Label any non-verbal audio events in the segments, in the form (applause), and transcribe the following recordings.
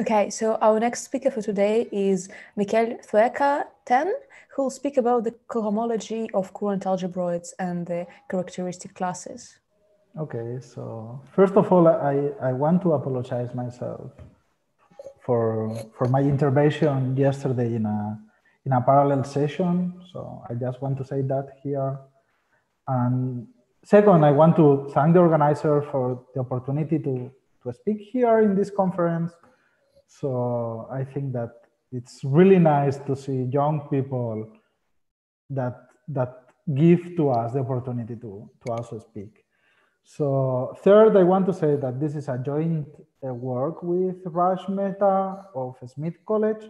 Okay, so our next speaker for today is Miquel Cueca Ten, who will speak about the cohomology of Courant algebroids and the characteristic classes. Okay, so first of all, I, I want to apologize myself for for my intervention yesterday in a in a parallel session. So I just want to say that here. And second, I want to thank the organizer for the opportunity to, to speak here in this conference. So I think that it's really nice to see young people that that give to us the opportunity to, to also speak. So third, I want to say that this is a joint uh, work with Raj Mehta of Smith College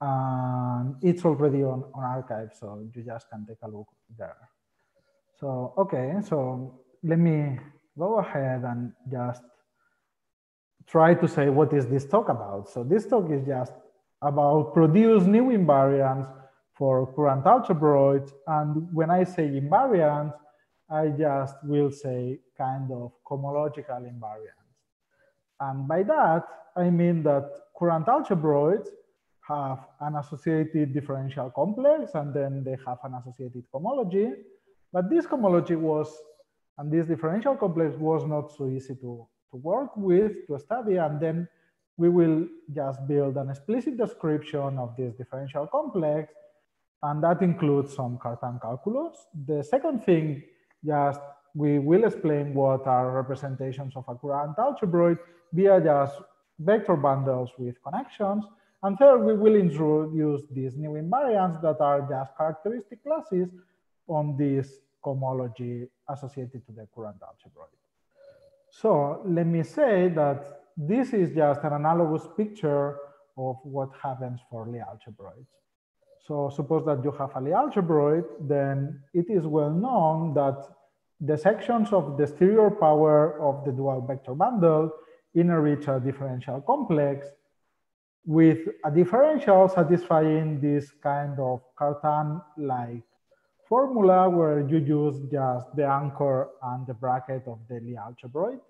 and it's already on, on arXiv, so you just can take a look there. So, okay, so let me go ahead and just try to say what is this talk about. So this talk is just about produce new invariants for Courant algebroids. And when I say invariants, I just will say kind of cohomological invariants. And by that, I mean that Courant algebroids have an associated differential complex and then they have an associated cohomology. But this cohomology was, and this differential complex was not so easy to, to work with, to study. And then we will just build an explicit description of this differential complex. And that includes some Cartan calculus. The second thing, just we will explain what are representations of a Courant algebroid via just vector bundles with connections. And third, we will introduce these new invariants that are just characteristic classes on this cohomology associated to the Courant algebroid. So let me say that this is just an analogous picture of what happens for Lie algebroids. So suppose that you have a Lie algebroid, then it is well known that the sections of the exterior power of the dual vector bundle inherit a richer differential complex with a differential satisfying this kind of Cartan-like formula where you use just the anchor and the bracket of the Lie algebroid.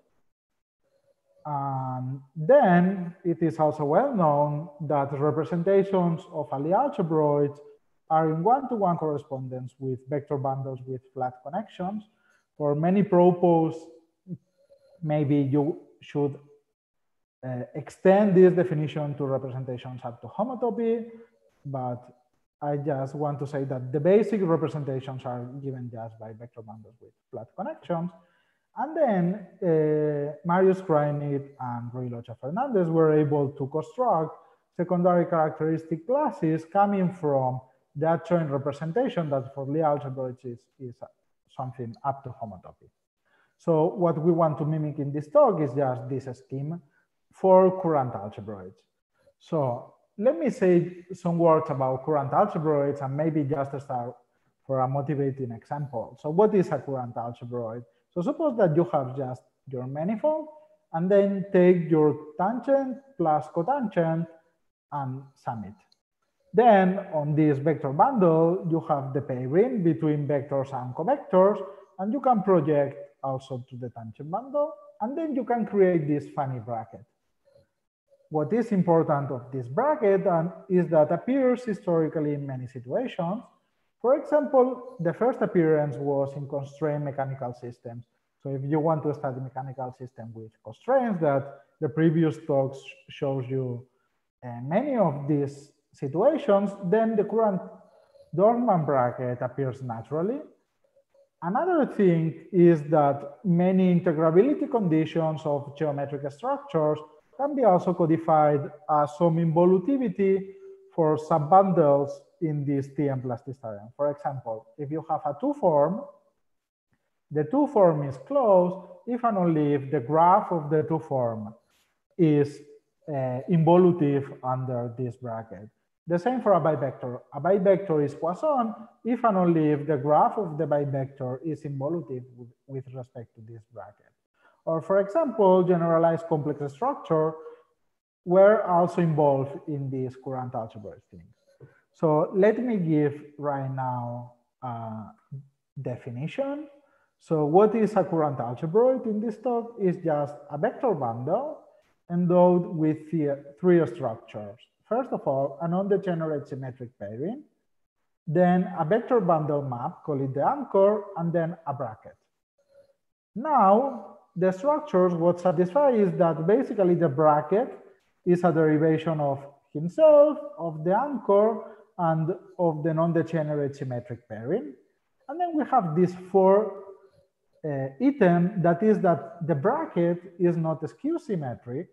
And then it is also well known that representations of a Lie algebroids are in one-to-one -one correspondence with vector bundles with flat connections. For many propos, maybe you should uh, extend this definition to representations up to homotopy, but I just want to say that the basic representations are given just by vector bundles with flat connections. And then uh, Marius Crainic and Rui Loja Fernandes were able to construct secondary characteristic classes coming from that joint representation that for Lie algebroids is, is something up to homotopy. So what we want to mimic in this talk is just this scheme for Courant algebroids. So let me say some words about Courant algebroids and maybe just start for a motivating example. So what is a Courant algebroid? So suppose that you have just your manifold and then take your tangent plus cotangent and sum it. Then on this vector bundle, you have the pairing between vectors and covectors, and you can project also to the tangent bundle, and then you can create this funny bracket what is important of this bracket and is that appears historically in many situations. For example, the first appearance was in constrained mechanical systems. So if you want to study mechanical system with constraints that the previous talks shows you uh, many of these situations, then the Courant Dorfman bracket appears naturally. Another thing is that many integrability conditions of geometric structures can be also codified as some involutivity for subbundles in this TM plus theorem. For example, if you have a two form, the two form is closed if and only if the graph of the two form is uh, involutive under this bracket. The same for a bivector. A bivector is Poisson if and only if the graph of the bivector is involutive with respect to this bracket. Or for example, generalized complex structure were also involved in these Courant algebra things. So let me give right now a definition. So what is a Courant algebroid in this talk is just a vector bundle endowed with three structures. First of all, a non-degenerate symmetric pairing, then a vector bundle map, call it the anchor, and then a bracket. Now, the structures, what satisfy is that basically the bracket is a derivation of himself, of the anchor, and of the non-degenerate symmetric pairing. And then we have these four uh, item that is that the bracket is not skew symmetric,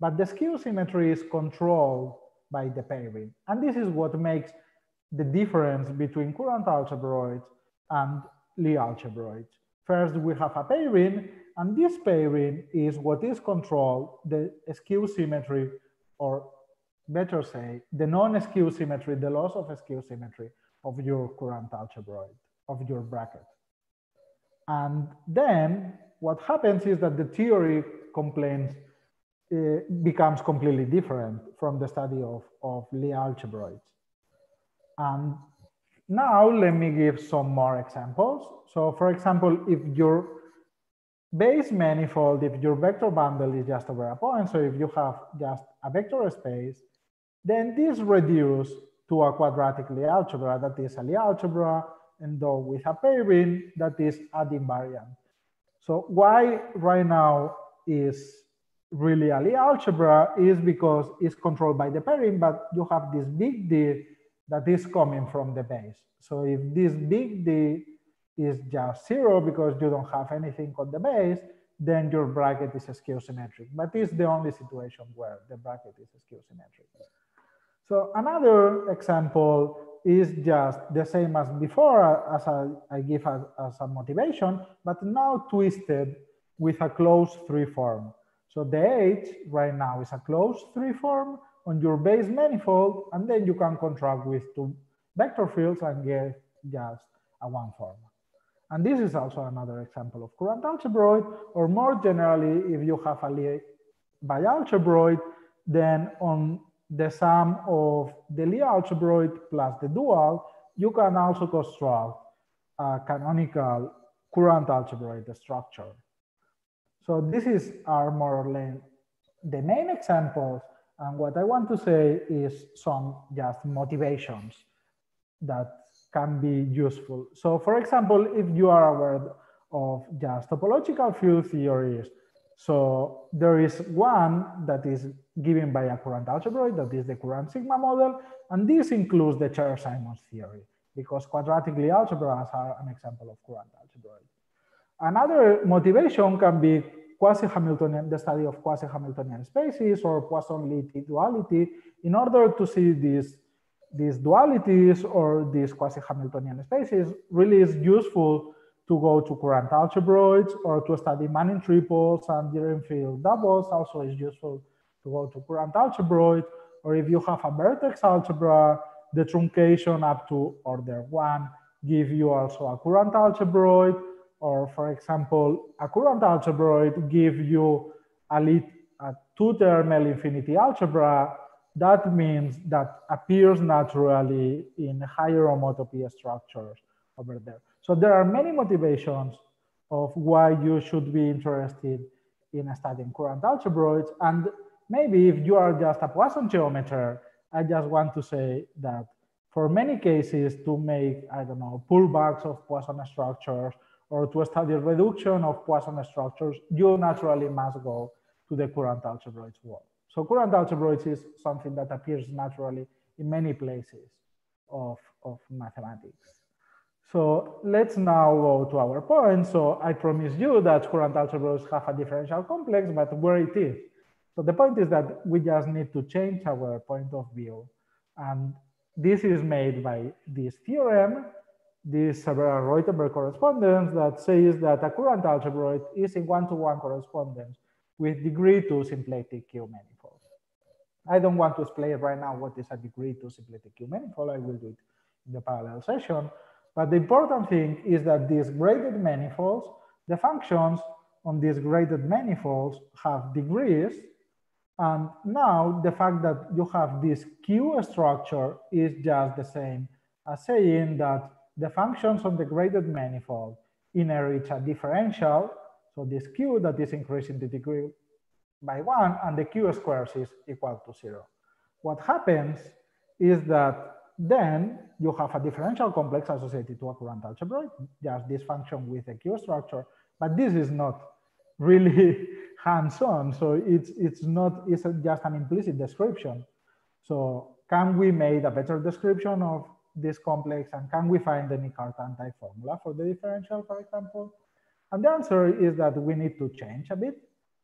but the skew symmetry is controlled by the pairing. And this is what makes the difference between Courant algebroids and Lie algebroids. First, we have a pairing, and this pairing is what is controlled, the skew symmetry, or better say, the non-skew symmetry, the loss of skew symmetry of your Courant algebroid, of your bracket. And then what happens is that the theory complains uh, becomes completely different from the study of, of Lie algebroids. And now let me give some more examples. So for example, if your base manifold, if your vector bundle is just over a point, so if you have just a vector space, then this reduces to a quadratic Lie algebra that is a Lie algebra and though with a pairing that is ad invariant. So why right now is really a Lie algebra is because it's controlled by the pairing, but you have this big D that is coming from the base. So if this big D is just zero because you don't have anything on the base, then your bracket is skew symmetric. But it's the only situation where the bracket is skew symmetric. So another example is just the same as before, as I, I give as, as a motivation, but now twisted with a closed three form. So the H right now is a closed three form on your base manifold, and then you can contract with two vector fields and get just a one form. And this is also another example of Courant algebroid, or more generally, if you have a Lie bialgebroid, then on the sum of the Lie algebroid plus the dual, you can also construct a canonical Courant algebroid structure. So this is our more or less the main examples. And what I want to say is some just motivations that can be useful. So for example, if you are aware of just topological field theories, so there is one that is given by a Courant algebroid, that is the Courant sigma model, and this includes the Chern-Simons theory, because quadratic Lie algebras are an example of Courant algebroid. Another motivation can be quasi-Hamiltonian, the study of quasi-Hamiltonian spaces or Poisson-Lie duality in order to see these, these dualities or these quasi-Hamiltonian spaces really is useful to go to Courant algebroids or to study Manin triples and Drinfeld doubles also is useful to go to Courant algebroid. Or if you have a vertex algebra, the truncation up to order one give you also a Courant algebroid. Or for example, a Courant algebroid give you a, a two-term L-infinity algebra that means that appears naturally in higher homotopy structures over there. So there are many motivations of why you should be interested in studying Courant algebroids. And maybe if you are just a Poisson geometer, I just want to say that for many cases to make, I don't know, pullbacks of Poisson structures or to study reduction of Poisson structures, you naturally must go to the Courant algebroids world. So Courant algebroids is something that appears naturally in many places of, of mathematics. So let's now go to our point. So I promise you that Courant algebras have a differential complex, but where it is. So the point is that we just need to change our point of view. And this is made by this theorem, this Severa-Roytenberg correspondence that says that a Courant algebroid is in one-to-one -one correspondence with degree two symplectic Q manifold. I don't want to explain right now what is a degree two symplectic Q manifold. I will do it in the parallel session. But the important thing is that these graded manifolds, the functions on these graded manifolds have degrees. And now the fact that you have this Q structure is just the same as saying that the functions on the graded manifold inherit a differential. So this Q that is increasing the degree by one and the q squares is equal to zero. What happens is that then you have a differential complex associated to a Courant algebroid, just this function with a Q structure, but this is not really (laughs) hands-on. So it's, it's not, it's just an implicit description. So can we make a better description of this complex and can we find any Cartan-type formula for the differential, for example? And the answer is that we need to change a bit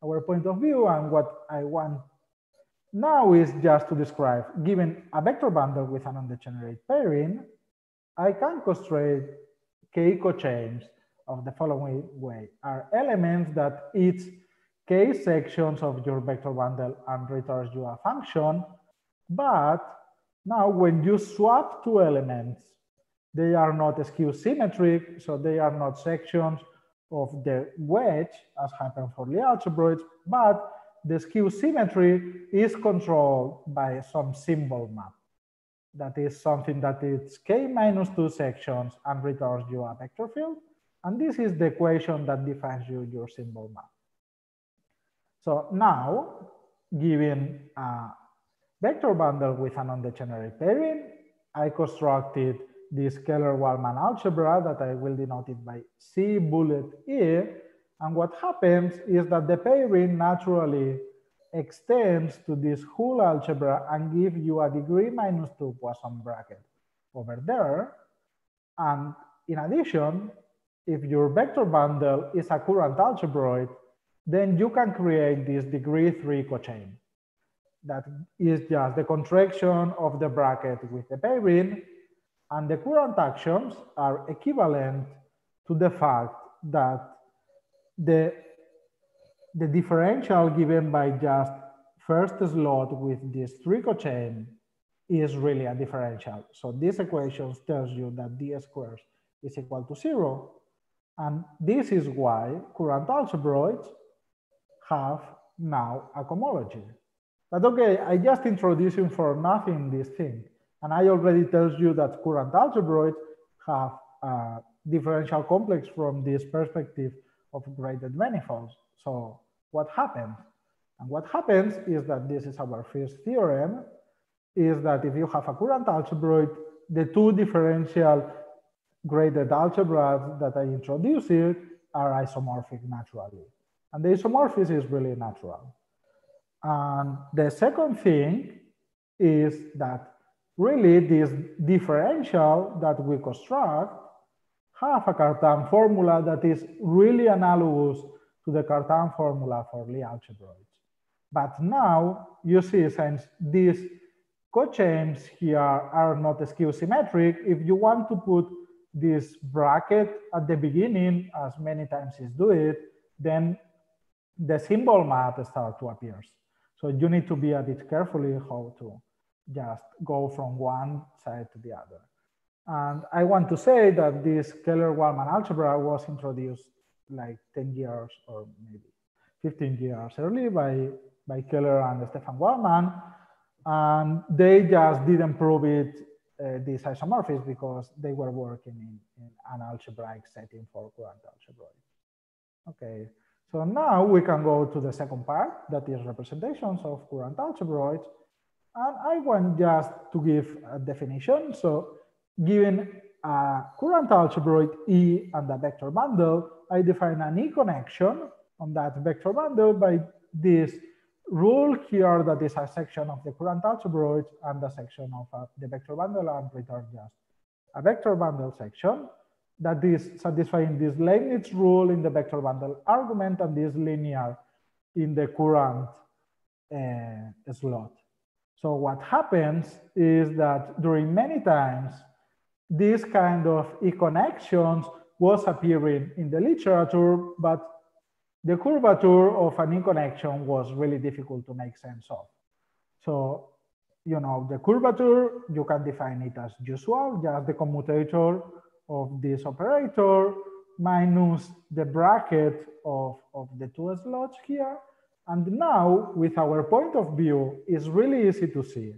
our point of view and what I want now is just to describe, given a vector bundle with an undegenerate pairing, I can constrain k cochains of the following way are elements that each k sections of your vector bundle and returns you a function. But now when you swap two elements, they are not skew symmetric, so they are not sections of the wedge as happens for Lie algebroids, but the skew symmetry is controlled by some symbol map. That is something that it's k minus two sections and returns you a vector field. And this is the equation that defines you your symbol map. So now, given a vector bundle with an undegenerate pairing, I constructed this Keller-Waldmann algebra that I will denote it by C bullet E and what happens is that the pairing naturally extends to this whole algebra and give you a degree minus two Poisson bracket over there. And in addition, if your vector bundle is a Courant algebroid, then you can create this degree three cochain. That is just the contraction of the bracket with the pairing. And the current actions are equivalent to the fact that the, the differential given by just first slot with this three cochain is really a differential. So this equation tells you that d squares is equal to zero. And this is why Courant algebroids have now a cohomology. But okay, I just introduced you for nothing this thing. And I already tells you that Courant algebroids have a differential complex from this perspective of graded manifolds. So what happens? And what happens is that this is our first theorem, is that if you have a Courant algebroid, the two differential graded algebras that I introduced here are isomorphic naturally. And the isomorphism is really natural. And the second thing is that really this differential that we construct have a Cartan formula that is really analogous to the Cartan formula for Lie algebroids. But now you see since these cochains here are not skew symmetric, if you want to put this bracket at the beginning, as many times is do it, then the symbol map start to appear. So you need to be a bit carefully how to just go from one side to the other. And I want to say that this Keller-Waldmann algebra was introduced like 10 years or maybe 15 years early by, by Keller and Stefan Waldmann. And they just didn't prove it, uh, this isomorphism, because they were working in, in an algebraic setting for Courant algebroids. Okay, so now we can go to the second part, that is representations of Courant algebroids. And I want just to give a definition. So Given a Courant algebroid E and a vector bundle, I define an E connection on that vector bundle by this rule here that is a section of the Courant algebroid and a section of uh, the vector bundle and return just a vector bundle section that is satisfying this Leibniz rule in the vector bundle argument and this linear in the Courant uh, slot. So what happens is that during many times this kind of e-connections was appearing in the literature, but the curvature of an e-connection was really difficult to make sense of. So, you know, the curvature, you can define it as usual, just the commutator of this operator minus the bracket of, of the two slots here. And now, with our point of view, it's really easy to see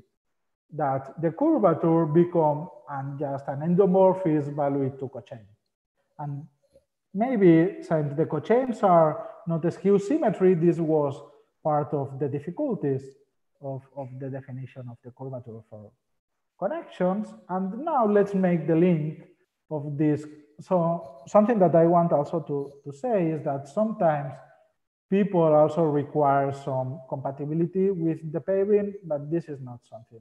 that the curvature become and just an endomorphism valued to cochain. And maybe since the cochains are not a skew symmetry, this was part of the difficulties of, of the definition of the curvature for connections. And now let's make the link of this. So something that I want also to, to say is that sometimes people also require some compatibility with the pairing, but this is not something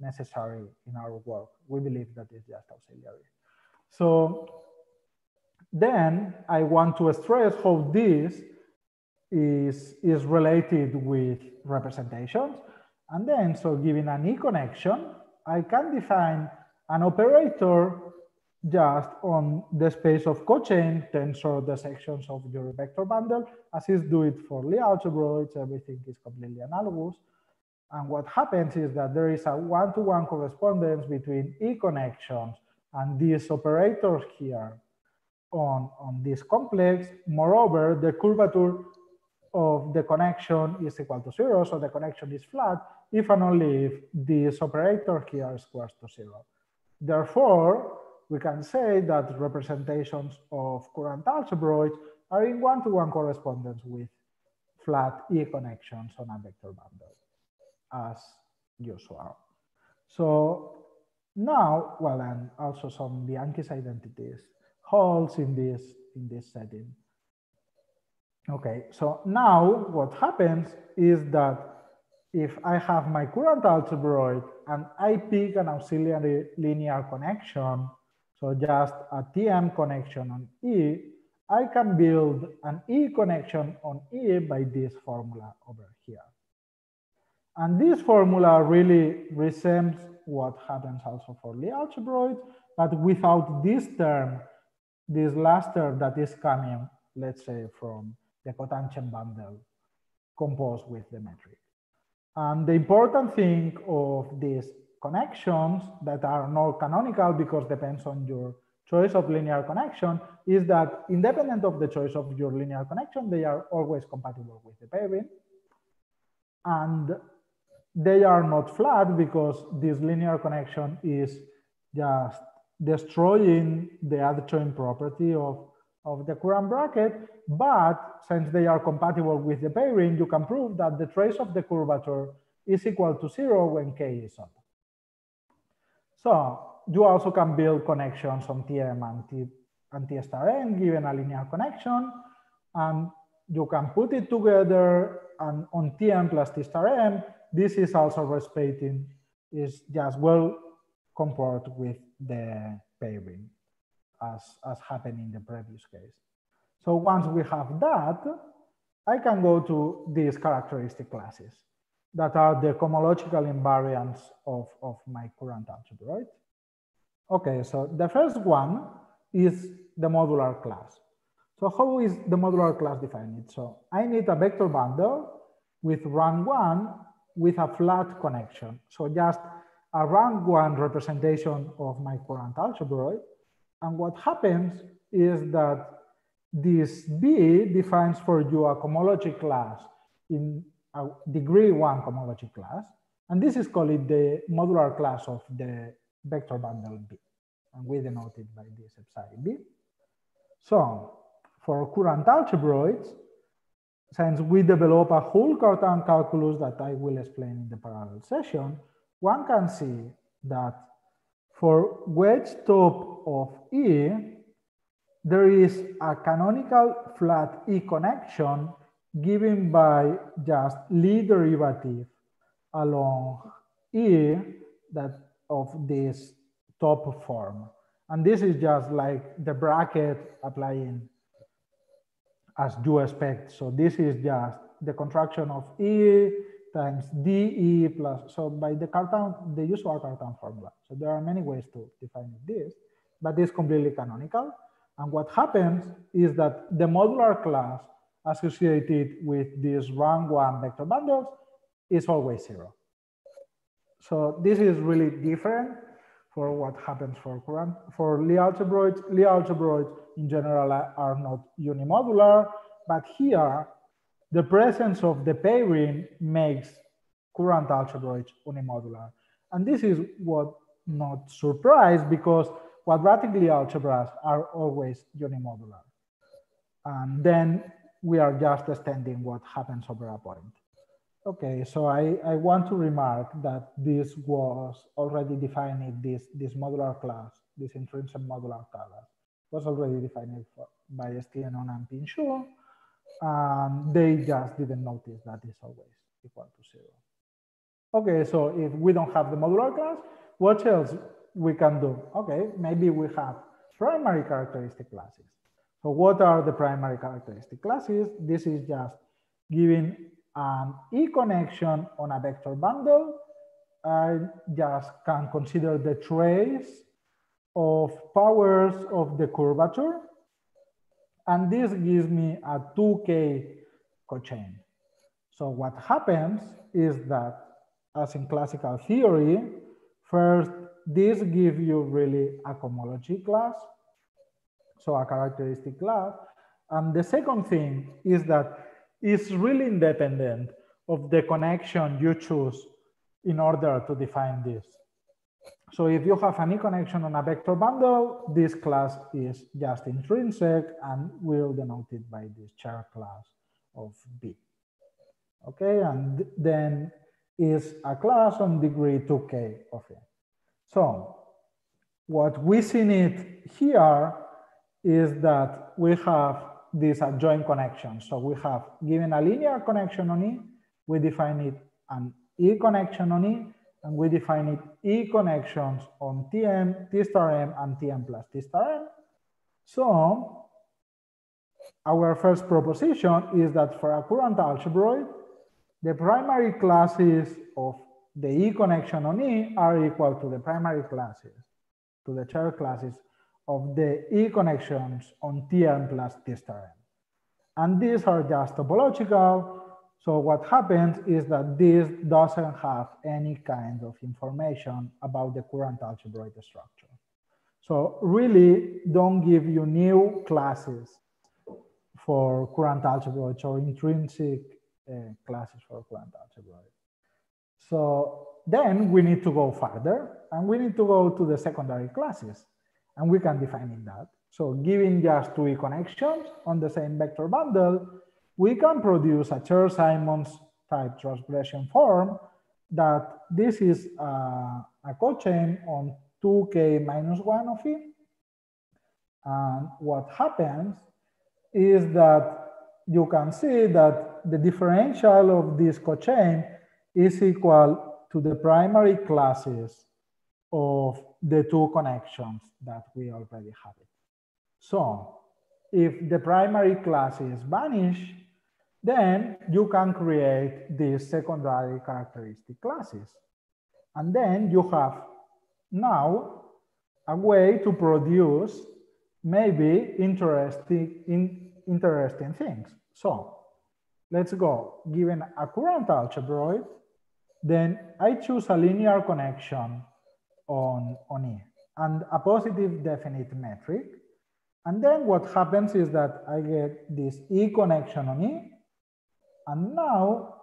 necessary in our work. We believe that it's just auxiliary. So then I want to stress how this is, is related with representations. And then, so given an E connection, I can define an operator just on the space of cochain tensor the sections of your vector bundle, as is do it for Lie algebroids, everything is completely analogous. And what happens is that there is a one-to-one -one correspondence between E connections and these operators here on, on this complex. Moreover, the curvature of the connection is equal to zero, so the connection is flat if and only if this operator here is equals to zero. Therefore, we can say that representations of Courant algebroids are in one-to-one -one correspondence with flat E connections on a vector bundle, as usual. So now, well, and also some Bianchi's identities holds in this in this setting. Okay, so now what happens is that if I have my Courant algebroid and I pick an auxiliary linear connection, so just a TM connection on E, I can build an E connection on E by this formula over here. And this formula really resembles what happens also for Lie algebroids, but without this term, this last term that is coming, let's say, from the cotangent bundle composed with the metric. And the important thing of these connections that are not canonical because depends on your choice of linear connection is that independent of the choice of your linear connection, they are always compatible with the pairing. And they are not flat because this linear connection is just destroying the adjoint property of of the Courant bracket, but since they are compatible with the pairing, you can prove that the trace of the curvature is equal to zero when k is odd. So you also can build connections on Tm and T, and T given a linear connection, and you can put it together and on Tm plus T star this is also respecting, is just well compared with the pairing as, as happened in the previous case. So once we have that, I can go to these characteristic classes that are the cohomological invariants of, of my Courant algebra, right? Okay, so the first one is the modular class. So how is the modular class defined? So I need a vector bundle with rank one with a flat connection. So just a rank one representation of my Courant algebra, and what happens is that this B defines for you a cohomology class in a degree one cohomology class. And this is called the modular class of the vector bundle B. And we denote it by this psi B. So for Courant algebroids, since we develop a whole Cartan calculus that I will explain in the parallel session, one can see that for wedge top of E, there is a canonical flat E connection given by just Lie derivative along E that of this top form. And this is just like the bracket applying as you expect. So this is just the contraction of E times dE plus, so by the Cartan, the usual Cartan formula. So there are many ways to define this, but it's completely canonical. And what happens is that the modular class associated with these rank one vector bundles is always zero. So this is really different for what happens for Courant for Lie algebroids. Lie algebroids in general are not unimodular, but here the presence of the pairing makes Courant algebroids unimodular. And this is what not surprise because quadratic Lie algebras are always unimodular. And then we are just extending what happens over a point. Okay, so I, I want to remark that this was already defined, this, this modular class, this intrinsic modular class was already defined for, by Stiennon and Pinchot, and they just didn't notice that it's always equal to zero. Okay, so if we don't have the modular class, what else we can do? Okay, maybe we have primary characteristic classes. So what are the primary characteristic classes? This is just giving an E connection on a vector bundle. I just can consider the trace of powers of the curvature. And this gives me a 2K cochain. So what happens is that as in classical theory, first, this gives you really a cohomology class, so a characteristic class. And the second thing is that it's really independent of the connection you choose in order to define this. So if you have any connection on a vector bundle, this class is just intrinsic and we'll denote it by this char class of B. Okay, and then is a class on degree 2k of it. So what we see it here is that we have this adjoint connection. So we have given a linear connection on E, we define it an E connection on E, and we define it E connections on Tm, T star M, and Tm plus T star M. So our first proposition is that for a Courant algebroid, the primary classes of the E connection on E are equal to the primary classes, to the char classes of the E connections on Tn plus T star n. And these are just topological. So what happens is that this doesn't have any kind of information about the Courant algebroid structure. So really don't give you new classes for Courant algebroids or intrinsic uh, classes for Courant algebra. So then we need to go further and we need to go to the secondary classes and we can define in that. So giving just two connections on the same vector bundle, we can produce a Chern-Simons type transgression form that this is uh, a, a cochain on 2k minus 1 of it. And what happens is that you can see that the differential of this cochain is equal to the primary classes of the two connections that we already have it. So if the primary classes vanish, then you can create these secondary characteristic classes. And then you have now a way to produce maybe interesting, in, interesting things. So let's go, given a Courant algebroid, then I choose a linear connection on, on E and a positive definite metric. And then what happens is that I get this E connection on E. And now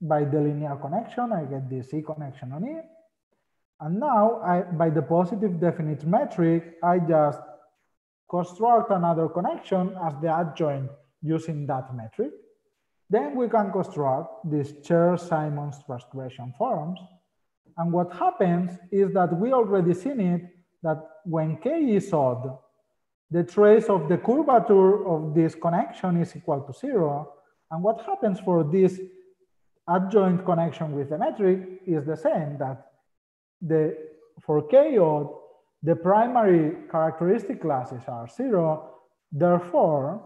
by the linear connection, I get this E connection on E. And now I, by the positive definite metric, I just construct another connection as the adjoint using that metric. Then we can construct these Chern-Simons transgression forms. And what happens is that we already seen it that when k is odd, the trace of the curvature of this connection is equal to zero. And what happens for this adjoint connection with the metric is the same that the for k odd, the primary characteristic classes are zero. Therefore,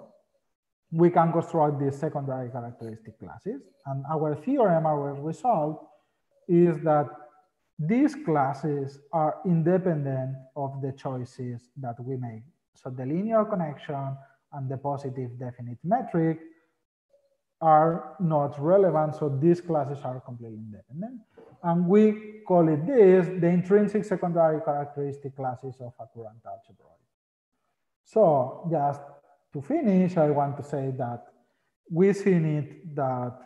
we can construct these secondary characteristic classes. And our theorem, our result, is that these classes are independent of the choices that we make. So the linear connection and the positive definite metric are not relevant. So these classes are completely independent. And we call it this, the intrinsic secondary characteristic classes of a Courant algebra. So just to finish, I want to say that we see it that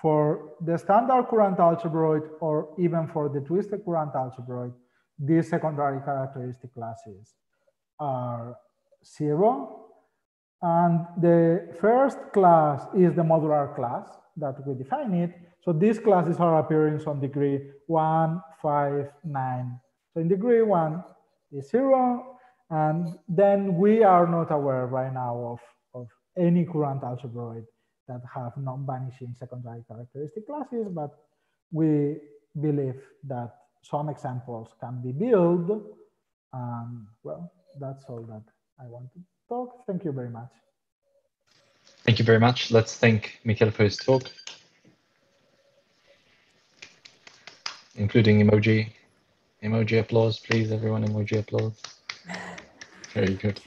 for the standard Courant algebroid or even for the twisted Courant algebroid, these secondary characteristic classes are zero. And the first class is the modular class. that we define it. So these classes are appearing on degree one, five, nine. So in degree one is zero, and then we are not aware right now of, of any Courant algebroid that have non-vanishing secondary characteristic classes, but we believe that some examples can be built. And well, that's all that I want to talk. Thank you very much. Thank you very much. Let's thank Miquel for his talk, including emoji. Emoji applause, please, everyone. Emoji applause. Very good.